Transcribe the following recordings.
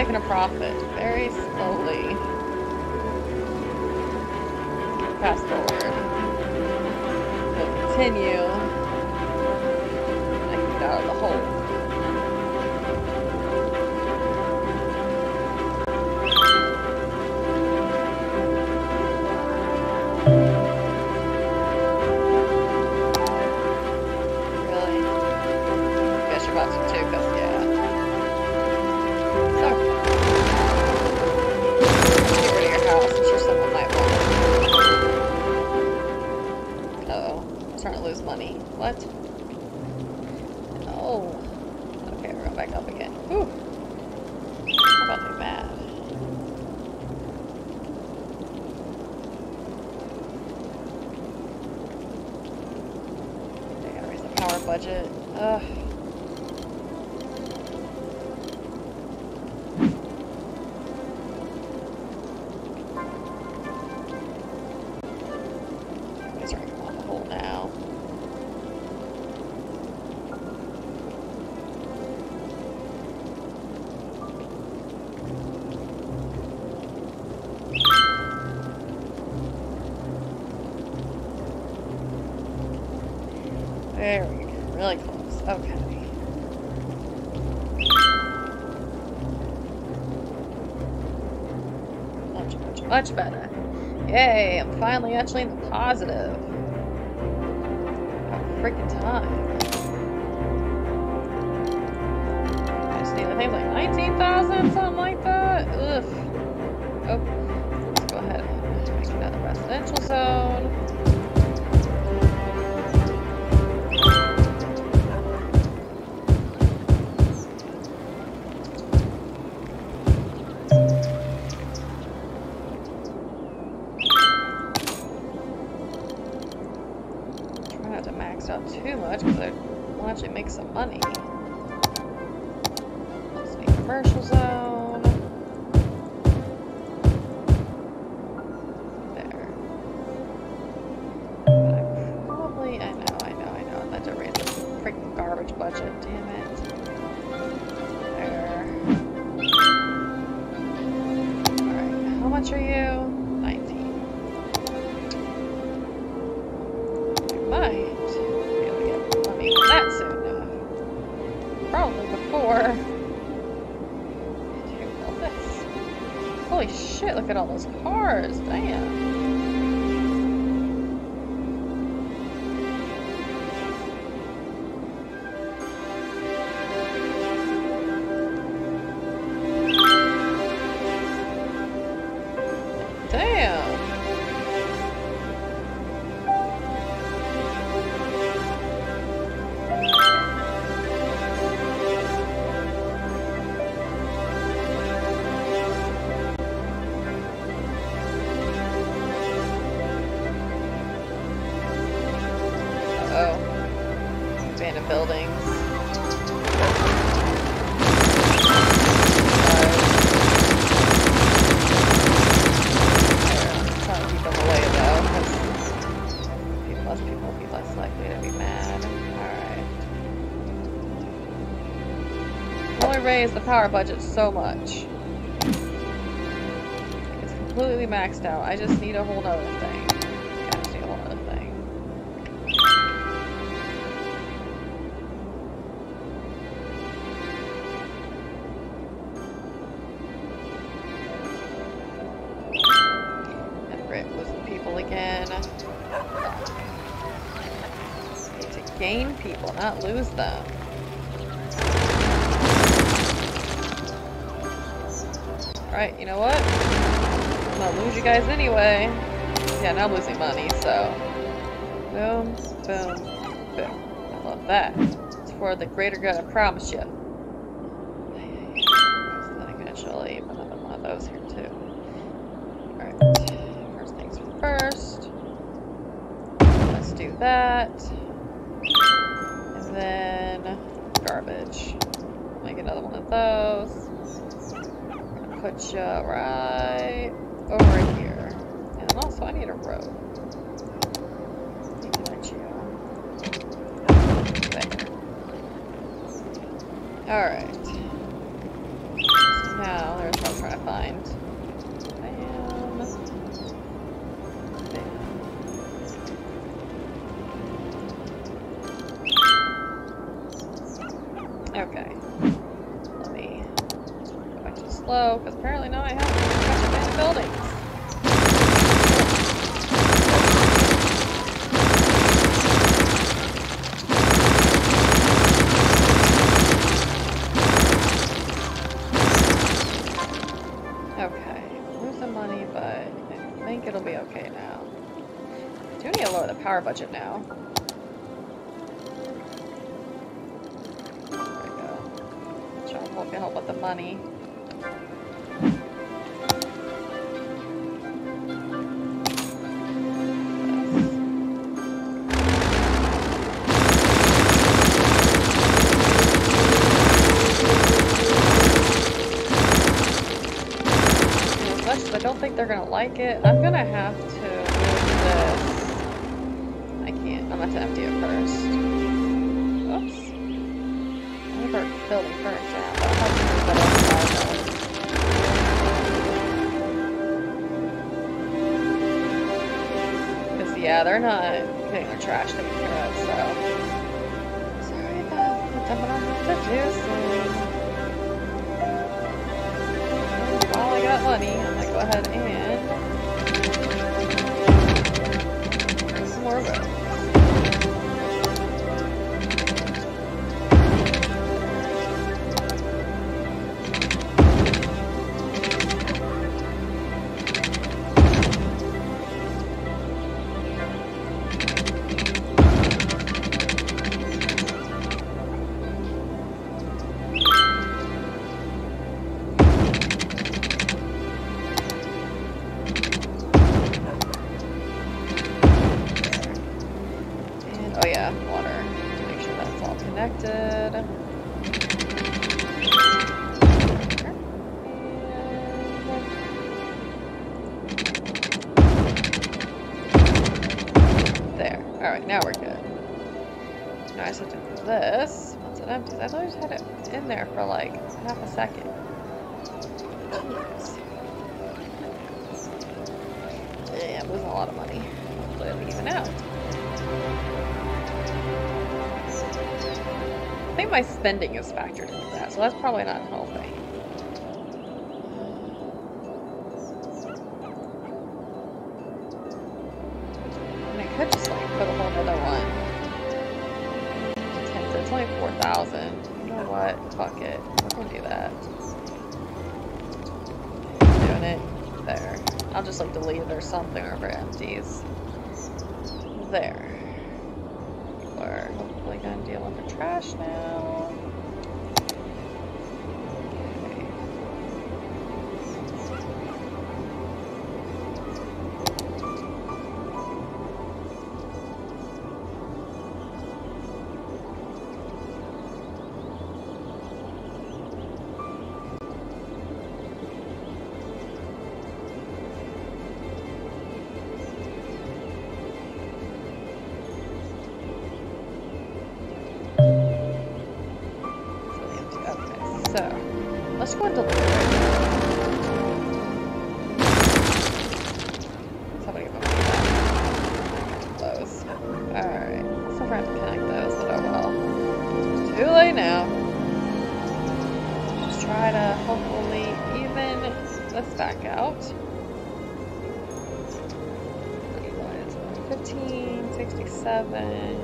making a profit very slowly. budget. Ugh. There we go really close. Okay. Much, much, much better. Yay, I'm finally actually in the positive. Freaking time. I just need, I think like 19,000, something like that. Ugh. Oh, let's go ahead and make another residential zone. Shit, look power budget so much. It's completely maxed out. I just need a whole nother thing. I just need a whole nother thing. And Brit losing people again. To gain people, not lose them. Alright, you know what? I'm gonna lose you guys anyway. Yeah, now I'm losing money, so. Boom, boom, boom. I love that. It's for the greater good, I promise you. Gonna gonna like it, I'm gonna have to move this. I can't. I'm gonna have to empty it first. Oops. I think our building burnt down, but I'll have to move that yeah, they're not getting their trash taken care of, so. Sorry about what I'm gonna have to do soon. While I got money, I'm gonna go ahead and bring my spending is factored into that, so that's probably not helping. And I could just like put a whole other one. Ten- It's only four thousand. You know what? Fuck it. Gonna do that. Doing it there. I'll just like delete it or something wherever it empties. There. We're hopefully gonna deal with the trash now. Me that. Close. Alright. To connect those, oh. Too late now. Just try to hopefully even this back out. 15, 67.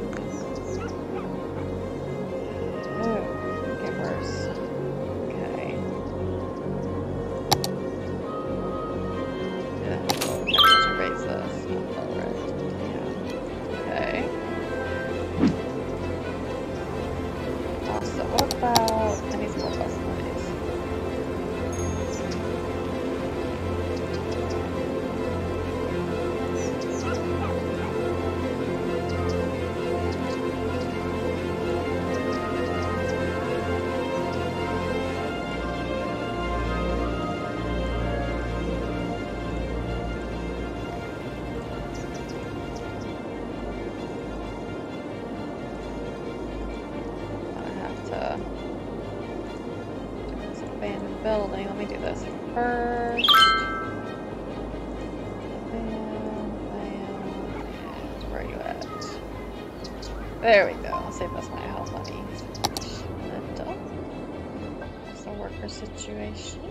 There we go. I'll save us my health money. Little. Uh, it's a worker situation.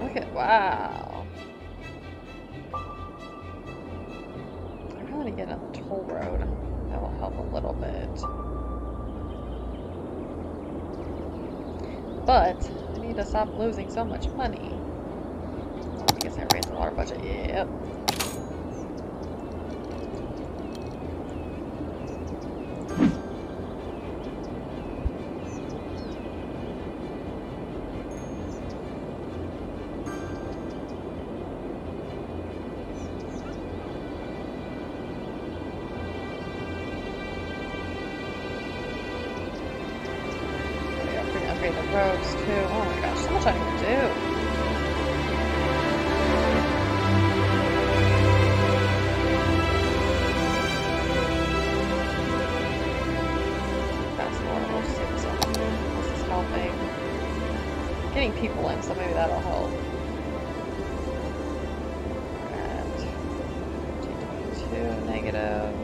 Look at wow. I really to get on the toll road. That will help a little bit. But I need to stop losing so much money. I guess I raised the water budget. Yep. G22 negative.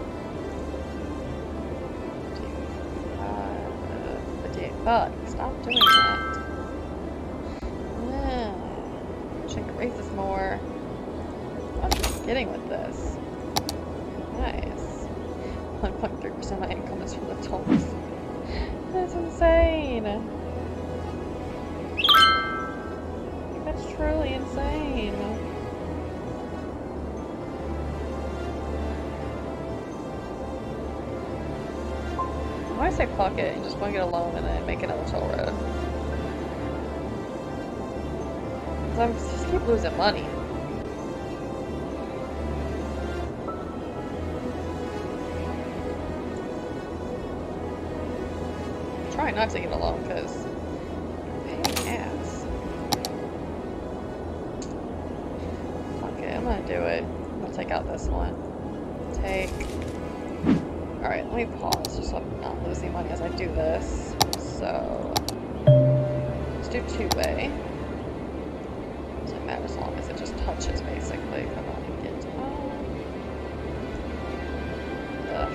G5, 58. Fuck, stop doing that. Yeah. Should raise this more. What am I getting with this? Nice. 1.3% of my income is from the tolls. say fuck it and just get a loan and then make another toll road. Cause I just keep losing money. Try not to get alone, cause ass. Fuck it, I'm gonna do it. I'm gonna take out this one. Take Alright, let me pause just so I'm not losing money as I do this. So, let's do two-way. Doesn't matter as long as it just touches, basically. Come on, get on. Ugh,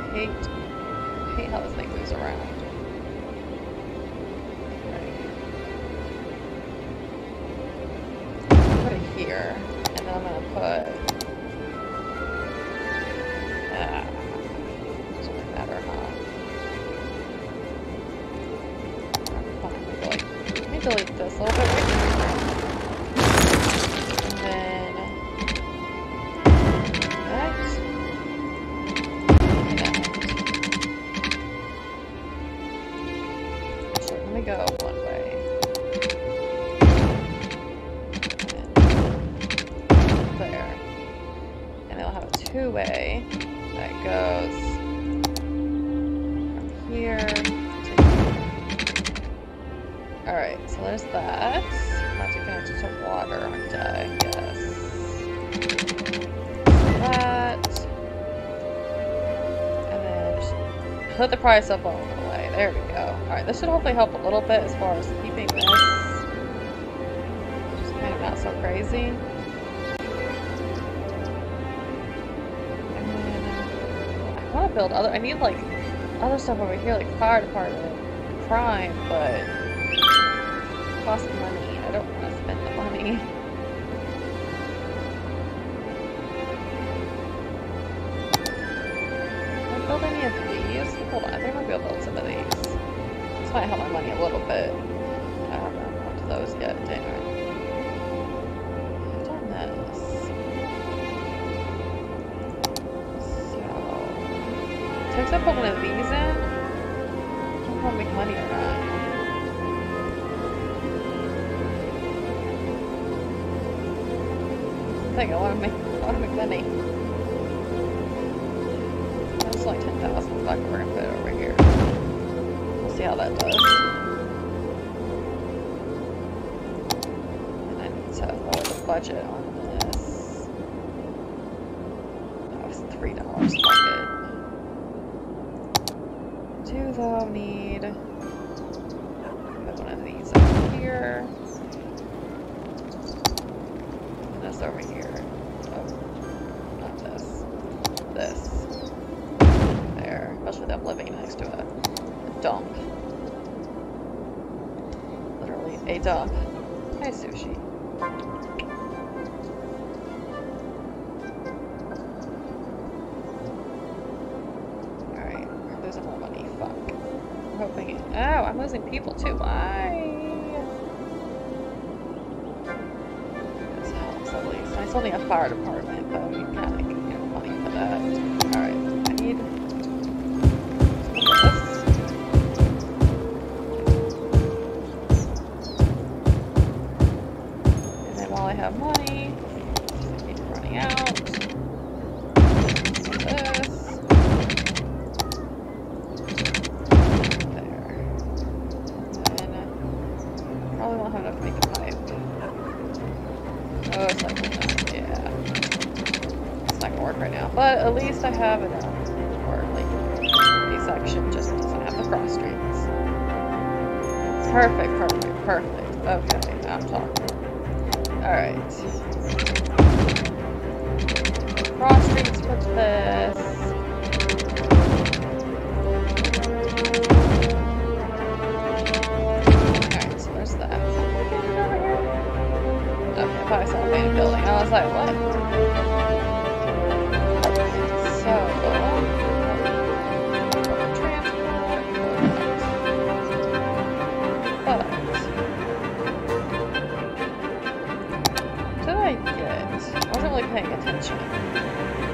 I hate, I hate how this thing moves around. Me go one way. And there. And it'll have a two-way that goes from here to here. Alright, so there's that. Have to connect it to water, aren't I? Yes. That. And then just put the price up all the. There we go. Alright, this should hopefully help a little bit as far as keeping this just kind of not so crazy. Then uh, I want to build other. I need like other stuff over here, like fire department, crime, but it costs money. I don't want to spend the money. Build any of these? Hold on, I think I might be able to This might help my money a little bit. I haven't up to those yet, dang it. I've done this. So, takes up one of these in. I don't know if make money or not. I think I want to make, I want to make money. That's like 10,000 bucks. We're see how that does. And I need to lower the budget on this. That was three dollars. Fuck. Do though need put one of these over here. And this over here. Oh, not this. This. There. Especially living next to a dump. Hi, sushi. Alright, more money. Fuck. Oh, I'm losing people too. Why? This helps at least. I still need a fire department, at least I have enough for like the section just doesn't have the cross streets. Perfect, perfect, perfect. Okay, I'm talking. Alright. Cross streets for this. I saw a building. I was like, what? What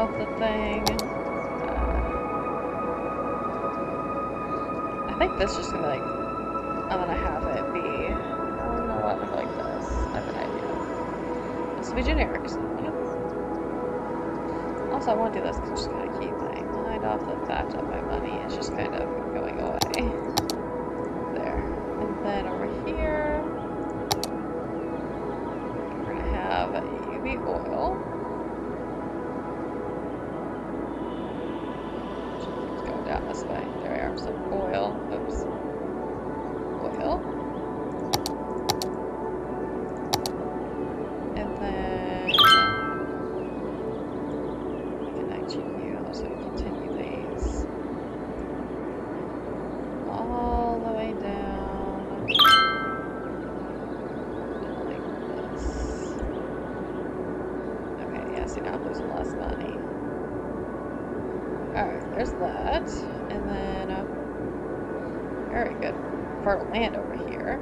of the thing. Uh, I think this is just gonna like, I'm gonna have it be, I don't know what, like this. I have an idea. This will be generic. So. Also, I want to do this because I'm just gonna keep my mind off the fact that my money is just kind of going away. Now I'm losing less money. Alright, there's that. And then, uh, very good. Fertile land over here.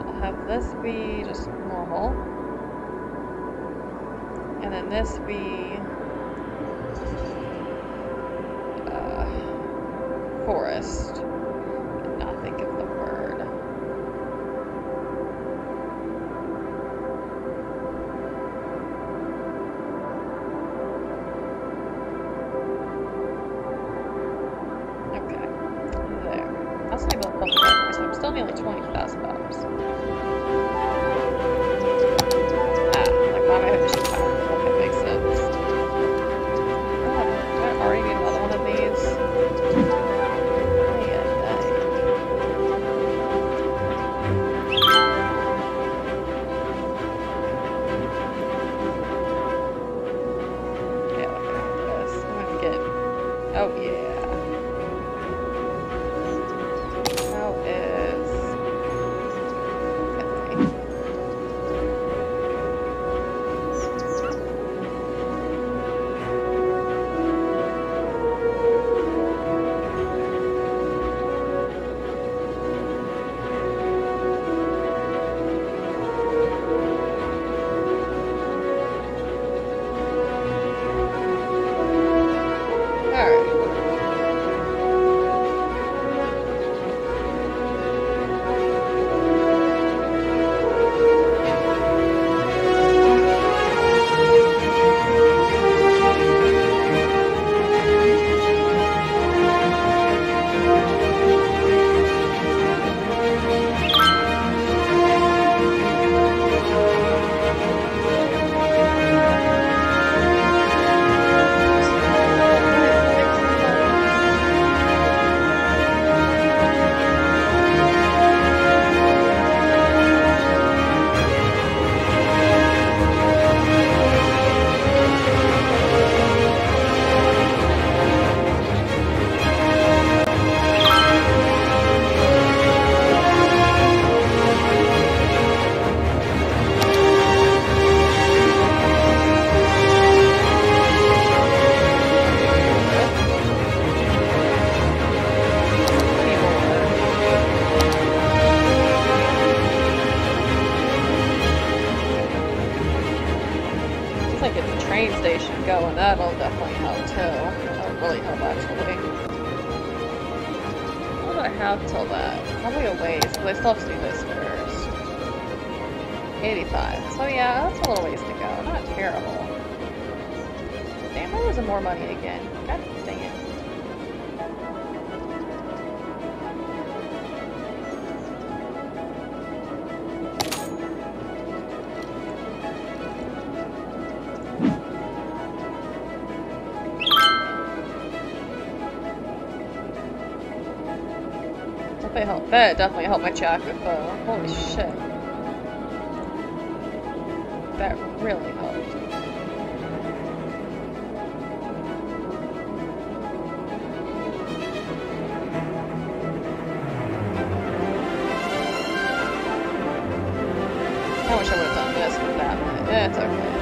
I'll have this be just normal. And then this be Like a train station going. That'll definitely help too. That'll really help actually. What do I have till that? Probably a ways, but I still have to do this first. 85. So yeah, that's a little ways to go. Not terrible. Damn, losing more money again. God That definitely helped my chakra flow. Holy shit. That really helped. I wish I would have done this with that, but it's okay.